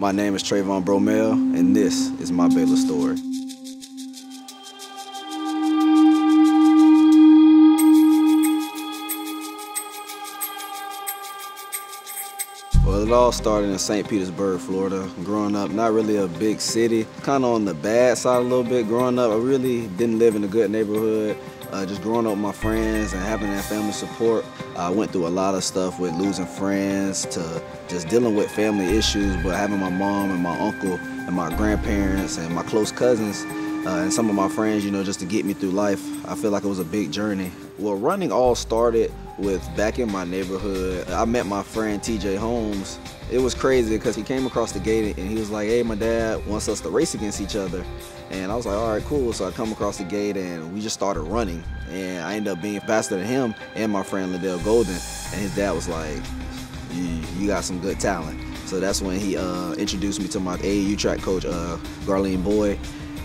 My name is Trayvon Bromell, and this is my Baylor story. It all started in St. Petersburg, Florida. Growing up, not really a big city, kind of on the bad side a little bit. Growing up, I really didn't live in a good neighborhood. Uh, just growing up with my friends and having that family support, I went through a lot of stuff with losing friends to just dealing with family issues, but having my mom and my uncle and my grandparents and my close cousins uh, and some of my friends, you know, just to get me through life. I feel like it was a big journey. Well, running all started with back in my neighborhood. I met my friend TJ Holmes. It was crazy because he came across the gate and he was like, hey, my dad wants us to race against each other. And I was like, all right, cool. So I come across the gate and we just started running. And I ended up being faster than him and my friend Liddell Golden. And his dad was like, you, got some good talent. So that's when he uh, introduced me to my AAU track coach, uh, Garlene Boyd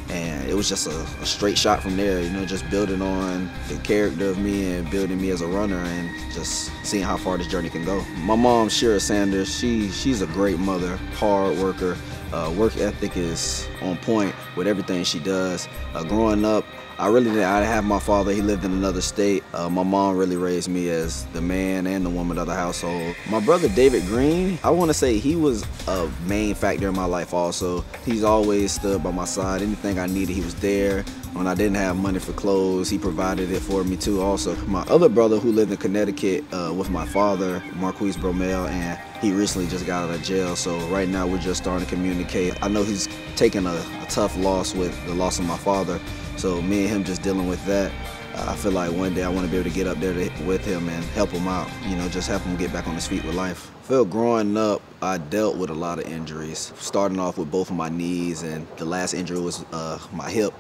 and it was just a, a, straight shot from there you know just building on the character of me and building me as a runner and just seeing how far this journey can go. My mom shira sanders she she's a great mother hard worker uh, work ethic is on point with everything she does uh, growing up I really didn't. I didn't have my father. He lived in another state. Uh, my mom really raised me as the man and the woman of the household. My brother David Green, I want to say he was a main factor in my life also. He's always stood by my side. Anything I needed, he was there. When I didn't have money for clothes, he provided it for me too also. My other brother who lived in Connecticut uh, with my father, Marquise Bromell, and he recently just got out of jail. So right now we're just starting to communicate. I know he's taking a, a tough loss with the loss of my father. So me and him just dealing with that. Uh, I feel like one day I want to be able to get up there to, with him and help him out. You know, just help him get back on his feet with life. I feel growing up, I dealt with a lot of injuries. Starting off with both of my knees, and the last injury was uh, my hip.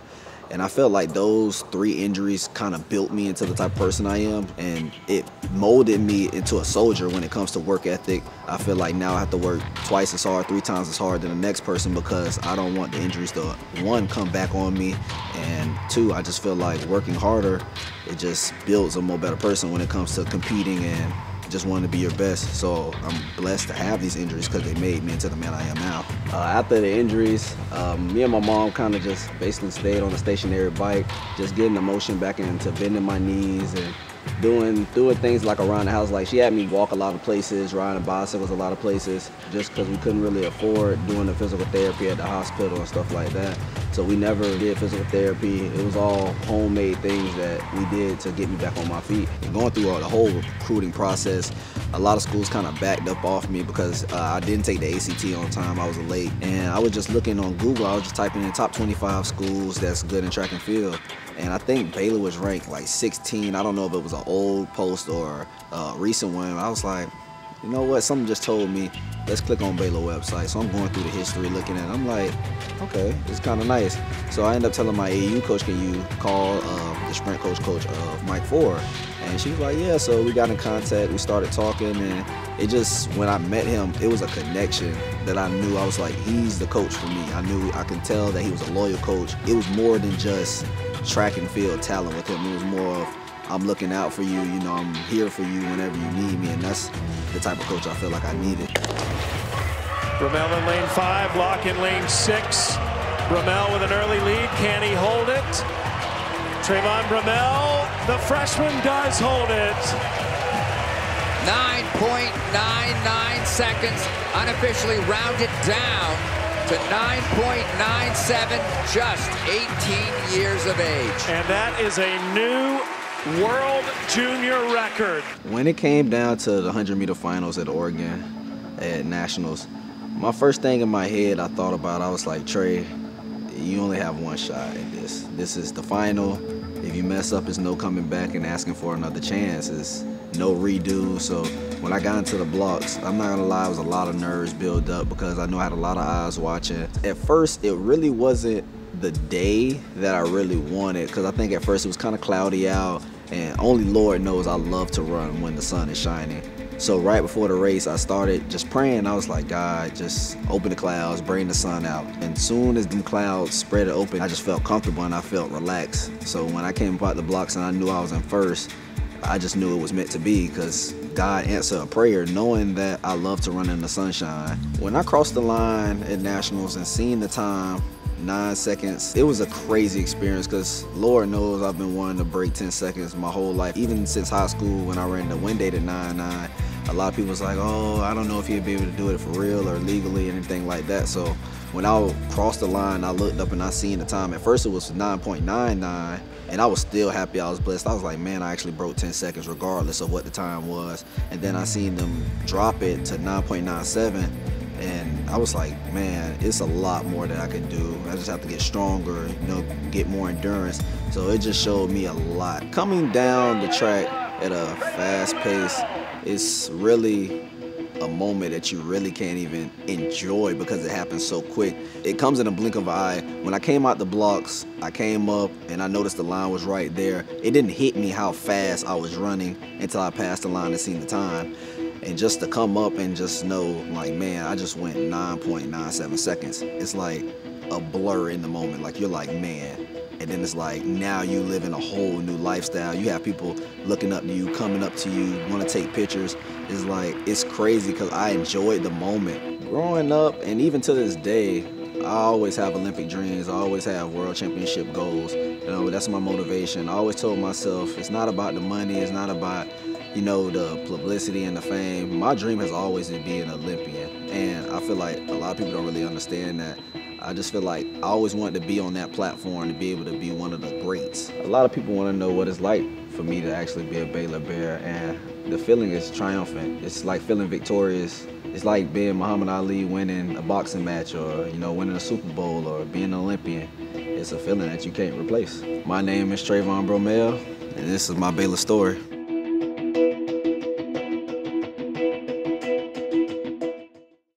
And I felt like those three injuries kind of built me into the type of person I am. And it molded me into a soldier when it comes to work ethic. I feel like now I have to work twice as hard, three times as hard than the next person because I don't want the injuries to, one, come back on me. And two, I just feel like working harder, it just builds a more better person when it comes to competing and just wanted to be your best. So I'm blessed to have these injuries because they made me into the man I am now. Uh, after the injuries, um, me and my mom kind of just basically stayed on a stationary bike, just getting the motion back into bending my knees and doing doing things like around the house. Like she had me walk a lot of places, riding bicycles a lot of places, just because we couldn't really afford doing the physical therapy at the hospital and stuff like that. So we never did physical therapy. It was all homemade things that we did to get me back on my feet. And going through all the whole recruiting process, a lot of schools kind of backed up off me because uh, I didn't take the ACT on time. I was late. And I was just looking on Google. I was just typing in top 25 schools that's good in track and field. And I think Baylor was ranked like 16. I don't know if it was an old post or a recent one. I was like, you know what? Something just told me, let's click on Baylor website. So I'm going through the history, looking at it. I'm like, okay, it's kind of nice. So I end up telling my AU coach, can you call uh, the sprint coach, coach of Mike Ford? And she was like, yeah. So we got in contact. We started talking, and it just when I met him, it was a connection that I knew. I was like, he's the coach for me. I knew I could tell that he was a loyal coach. It was more than just track and field talent with him. It was more of I'm looking out for you. You know, I'm here for you whenever you need me, and that's the type of coach I feel like I needed. Bromell in lane five, Locke in lane six. Bromell with an early lead. Can he hold it? Trayvon Bromell, the freshman, does hold it. 9.99 seconds, unofficially rounded down to 9.97, just 18 years of age. And that is a new world junior record. When it came down to the 100 meter finals at Oregon at Nationals, my first thing in my head I thought about, I was like, Trey, you only have one shot at this. This is the final. If you mess up, it's no coming back and asking for another chance. It's no redo. So when I got into the blocks, I'm not gonna lie, it was a lot of nerves built up because I know I had a lot of eyes watching. At first, it really wasn't the day that I really wanted because I think at first it was kind of cloudy out and only Lord knows I love to run when the sun is shining. So right before the race, I started just praying. I was like, God, just open the clouds, bring the sun out. And soon as the clouds spread open, I just felt comfortable and I felt relaxed. So when I came about the blocks and I knew I was in first, I just knew it was meant to be because God answered a prayer knowing that I love to run in the sunshine. When I crossed the line at Nationals and seeing the time, nine seconds. It was a crazy experience because Lord knows I've been wanting to break 10 seconds my whole life. Even since high school when I ran the wind-aided at 9.9, a lot of people was like, oh, I don't know if he'd be able to do it for real or legally, anything like that. So when I crossed the line, I looked up and I seen the time. At first it was 9.99 and I was still happy I was blessed. I was like, man, I actually broke 10 seconds regardless of what the time was. And then I seen them drop it to 9.97 and I was like, man, it's a lot more that I can do. I just have to get stronger, you know, get more endurance. So it just showed me a lot. Coming down the track at a fast pace it's really a moment that you really can't even enjoy because it happens so quick. It comes in a blink of an eye. When I came out the blocks, I came up and I noticed the line was right there. It didn't hit me how fast I was running until I passed the line and seen the time and just to come up and just know like man i just went 9.97 seconds it's like a blur in the moment like you're like man and then it's like now you live in a whole new lifestyle you have people looking up to you coming up to you want to take pictures it's like it's crazy because i enjoyed the moment growing up and even to this day I always have Olympic dreams. I always have world championship goals. You know, that's my motivation. I always told myself it's not about the money. It's not about you know, the publicity and the fame. My dream has always been being an Olympian. And I feel like a lot of people don't really understand that. I just feel like I always wanted to be on that platform to be able to be one of the greats. A lot of people want to know what it's like for me to actually be a Baylor Bear, and the feeling is triumphant. It's like feeling victorious. It's like being Muhammad Ali winning a boxing match or, you know, winning a Super Bowl or being an Olympian. It's a feeling that you can't replace. My name is Trayvon Bromell, and this is my Baylor story.